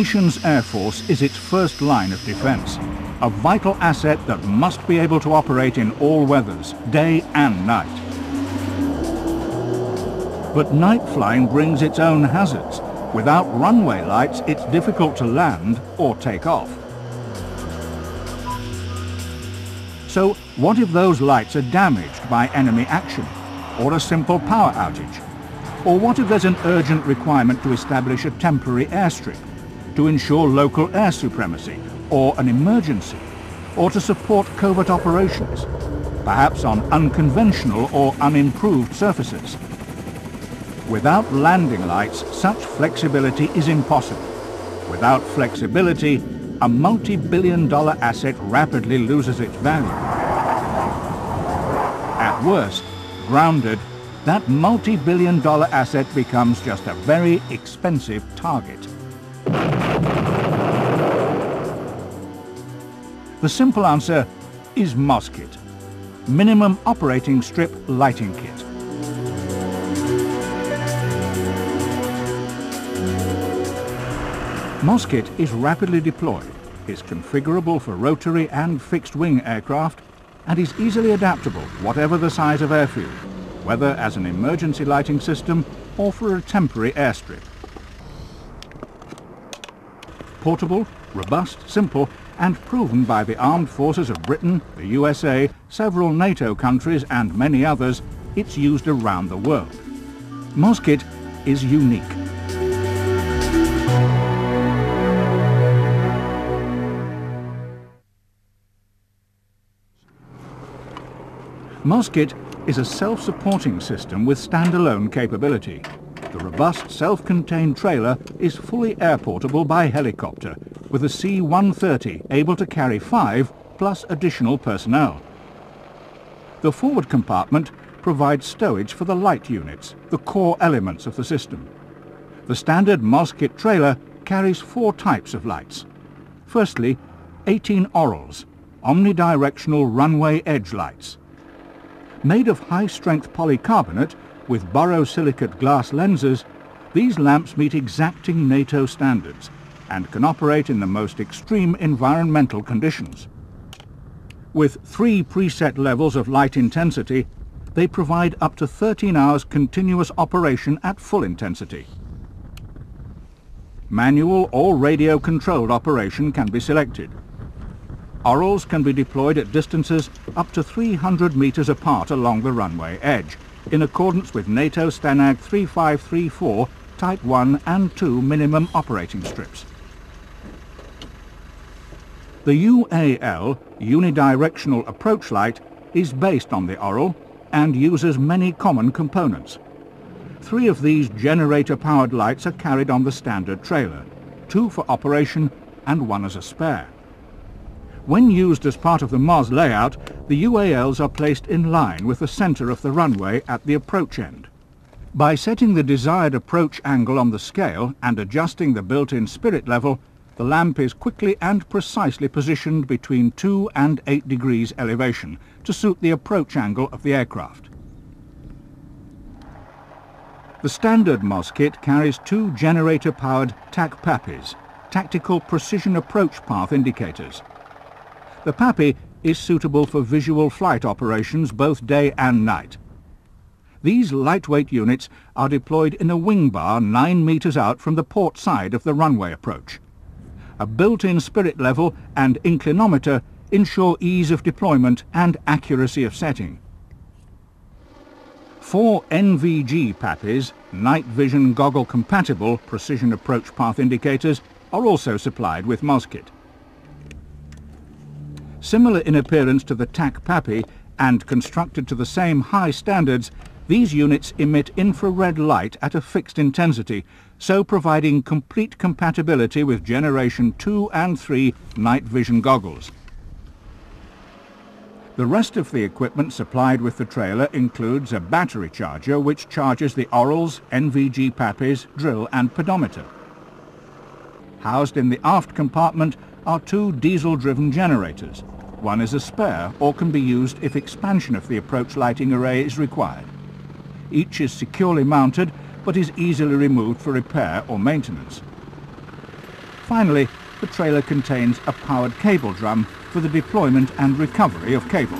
Nation's air force is its first line of defence, a vital asset that must be able to operate in all weathers, day and night. But night flying brings its own hazards. Without runway lights, it's difficult to land or take off. So what if those lights are damaged by enemy action or a simple power outage? Or what if there's an urgent requirement to establish a temporary airstrip to ensure local air supremacy or an emergency or to support covert operations, perhaps on unconventional or unimproved surfaces? Without landing lights, such flexibility is impossible. Without flexibility, a multi-billion dollar asset rapidly loses its value. At worst, grounded, that multi-billion dollar asset becomes just a very expensive target. The simple answer is MOSKIT, Minimum Operating Strip Lighting Kit. MOSKIT is rapidly deployed, is configurable for rotary and fixed-wing aircraft, and is easily adaptable whatever the size of airfield, whether as an emergency lighting system or for a temporary airstrip. Portable, robust, simple, and proven by the armed forces of Britain, the USA, several NATO countries and many others, it's used around the world. MOSKIT is unique. MOSKIT is a self-supporting system with standalone capability. The robust self-contained trailer is fully airportable by helicopter, with a C-130 able to carry five plus additional personnel. The forward compartment provides stowage for the light units, the core elements of the system. The standard MOSKIT trailer carries four types of lights. Firstly, 18 orals, omnidirectional runway edge lights. Made of high-strength polycarbonate with borosilicate glass lenses, these lamps meet exacting NATO standards and can operate in the most extreme environmental conditions. With three preset levels of light intensity, they provide up to 13 hours continuous operation at full intensity. Manual or radio-controlled operation can be selected. Orals can be deployed at distances up to 300 metres apart along the runway edge, in accordance with NATO STANAG 3534 Type 1 and 2 minimum operating strips. The UAL, Unidirectional Approach Light, is based on the Oral and uses many common components. Three of these generator-powered lights are carried on the standard trailer, two for operation and one as a spare. When used as part of the MOS layout, the UALs are placed in line with the centre of the runway at the approach end. By setting the desired approach angle on the scale and adjusting the built-in spirit level, the lamp is quickly and precisely positioned between 2 and 8 degrees elevation to suit the approach angle of the aircraft. The standard MOSKIT carries two generator-powered TAC-PAPIs, Tactical Precision Approach Path Indicators, the PAPI is suitable for visual flight operations both day and night. These lightweight units are deployed in a wing bar 9 metres out from the port side of the runway approach. A built-in spirit level and inclinometer ensure ease of deployment and accuracy of setting. Four NVG PAPIs, night vision goggle compatible precision approach path indicators, are also supplied with MOSKIT. Similar in appearance to the TAC-PAPI and constructed to the same high standards, these units emit infrared light at a fixed intensity, so providing complete compatibility with Generation 2 and 3 night vision goggles. The rest of the equipment supplied with the trailer includes a battery charger which charges the Orals, NVG PAPIs, drill and pedometer. Housed in the aft compartment are two diesel-driven generators. One is a spare or can be used if expansion of the approach lighting array is required. Each is securely mounted but is easily removed for repair or maintenance. Finally, the trailer contains a powered cable drum for the deployment and recovery of cable.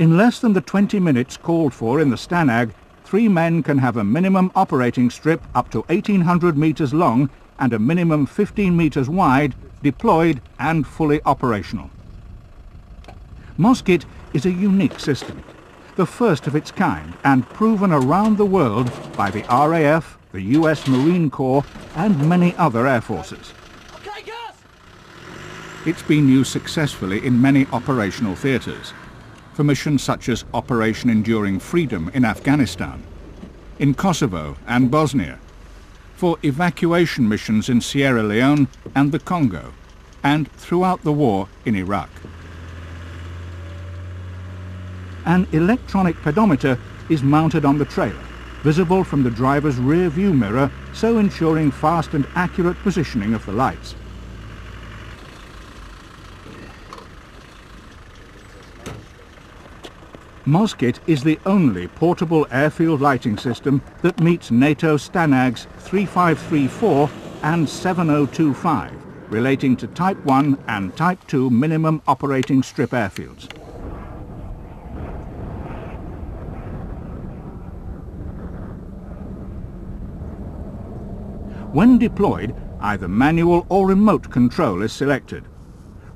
In less than the 20 minutes called for in the Stanag, three men can have a minimum operating strip up to 1800 metres long and a minimum 15 metres wide deployed and fully operational. Moskit is a unique system, the first of its kind and proven around the world by the RAF, the US Marine Corps and many other air forces. It's been used successfully in many operational theatres for missions such as Operation Enduring Freedom in Afghanistan, in Kosovo and Bosnia, for evacuation missions in Sierra Leone and the Congo, and throughout the war in Iraq. An electronic pedometer is mounted on the trailer, visible from the driver's rear view mirror, so ensuring fast and accurate positioning of the lights. Moskit is the only portable airfield lighting system that meets NATO STANAGs 3534 and 7025 relating to Type 1 and Type 2 minimum operating strip airfields. When deployed, either manual or remote control is selected.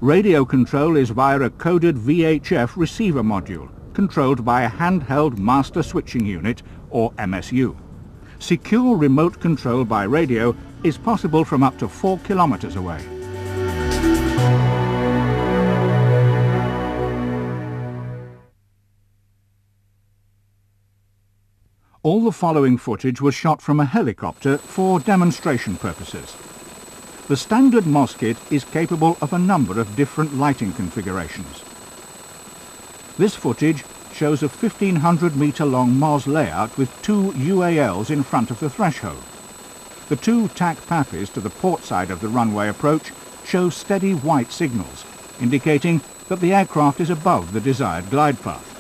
Radio control is via a coded VHF receiver module controlled by a handheld master switching unit, or MSU. Secure remote control by radio is possible from up to 4 kilometers away. All the following footage was shot from a helicopter for demonstration purposes. The standard Moskit is capable of a number of different lighting configurations. This footage shows a 1500 metre long MOS layout with two UALs in front of the threshold. The two TAC PAPIs to the port side of the runway approach show steady white signals, indicating that the aircraft is above the desired glide path.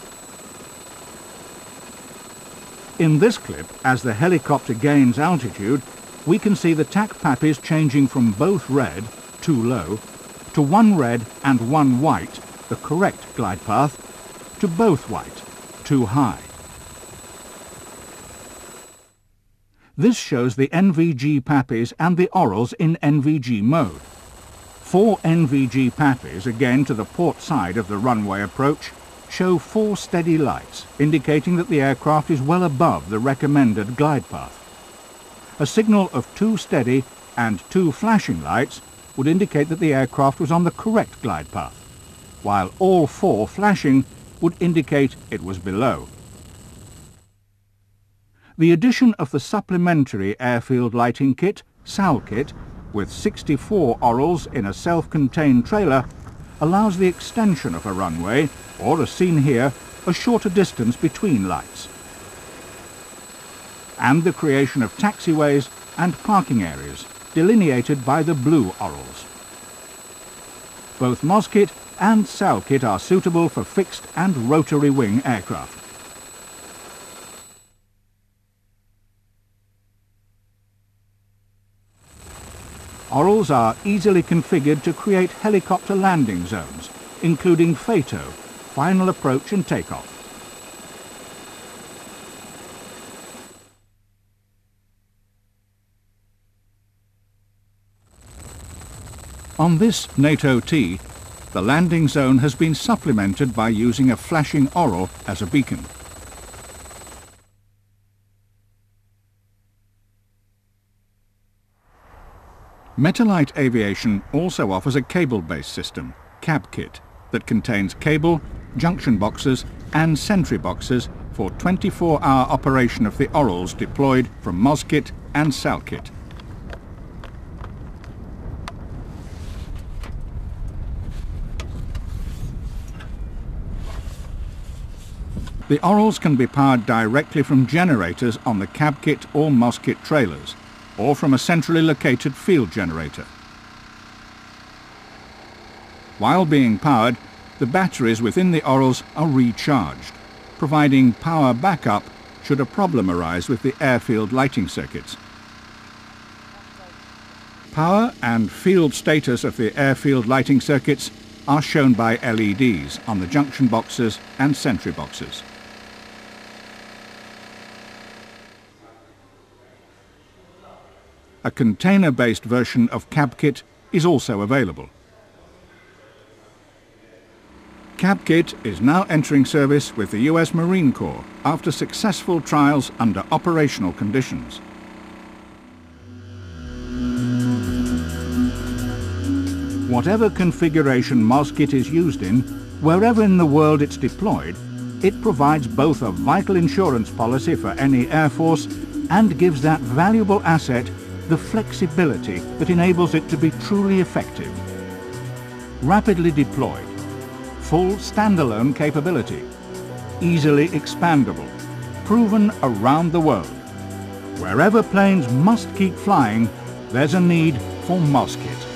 In this clip, as the helicopter gains altitude, we can see the TAC PAPIs changing from both red, too low, to one red and one white, the correct glide path, to both white, too high. This shows the NVG PAPIs and the orals in NVG mode. Four NVG PAPIs, again to the port side of the runway approach, show four steady lights, indicating that the aircraft is well above the recommended glide path. A signal of two steady and two flashing lights would indicate that the aircraft was on the correct glide path, while all four flashing would indicate it was below. The addition of the supplementary airfield lighting kit, SAL kit, with 64 orals in a self-contained trailer, allows the extension of a runway, or as seen here, a shorter distance between lights, and the creation of taxiways and parking areas delineated by the blue orals. Both Moskit and SALkit are suitable for fixed and rotary wing aircraft. Orals are easily configured to create helicopter landing zones, including FATO, final approach and takeoff. On this NATO T, the landing zone has been supplemented by using a flashing oral as a beacon. Metalite Aviation also offers a cable-based system, CALKIT, that contains cable, junction boxes and sentry boxes for 24-hour operation of the orals deployed from Moskit and Salkit. The orals can be powered directly from generators on the CALKIT or Moskit trailers, or from a centrally located field generator. While being powered, the batteries within the Orals are recharged, providing power backup should a problem arise with the airfield lighting circuits. Power and field status of the airfield lighting circuits are shown by LEDs on the junction boxes and sentry boxes. A container-based version of CALKIT is also available. CALKIT is now entering service with the US Marine Corps after successful trials under operational conditions. Whatever configuration MOSKit is used in, wherever in the world it's deployed, it provides both a vital insurance policy for any Air Force and gives that valuable asset the flexibility that enables it to be truly effective. Rapidly deployed, full standalone capability, easily expandable, proven around the world. Wherever planes must keep flying, there's a need for MOSKit.